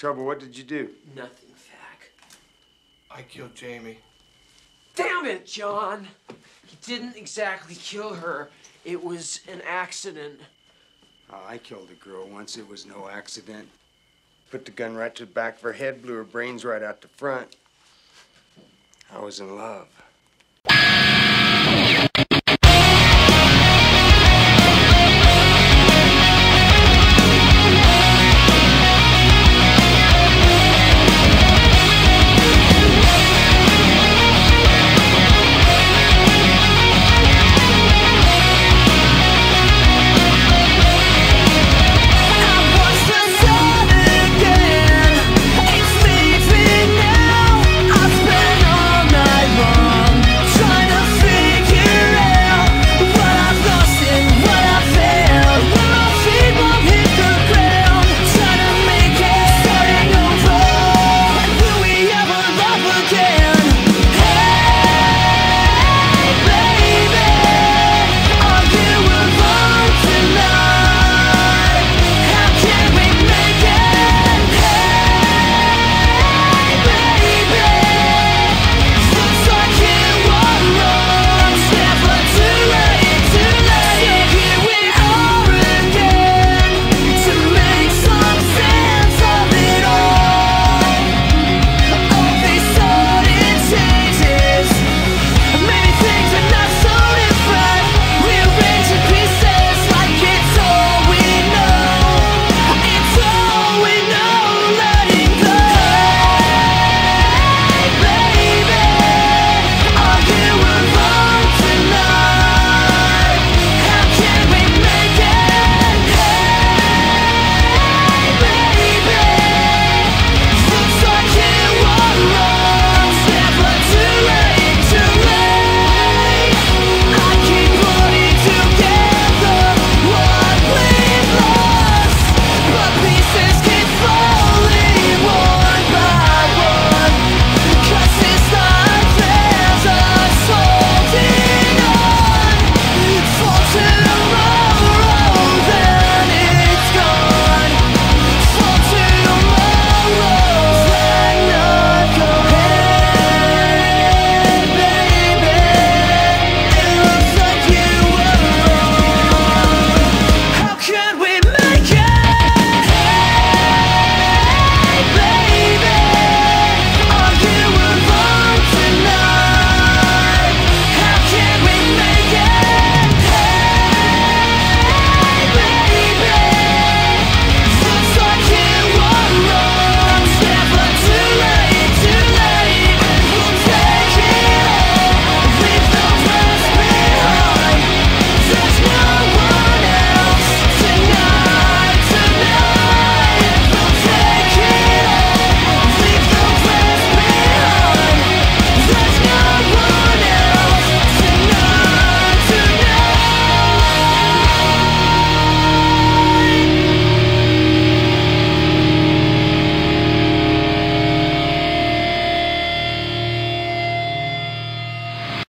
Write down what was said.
Trouble, what did you do? Nothing, Feck. I killed Jamie. Damn it, John! He didn't exactly kill her. It was an accident. Oh, I killed a girl once. It was no accident. Put the gun right to the back of her head, blew her brains right out the front. I was in love.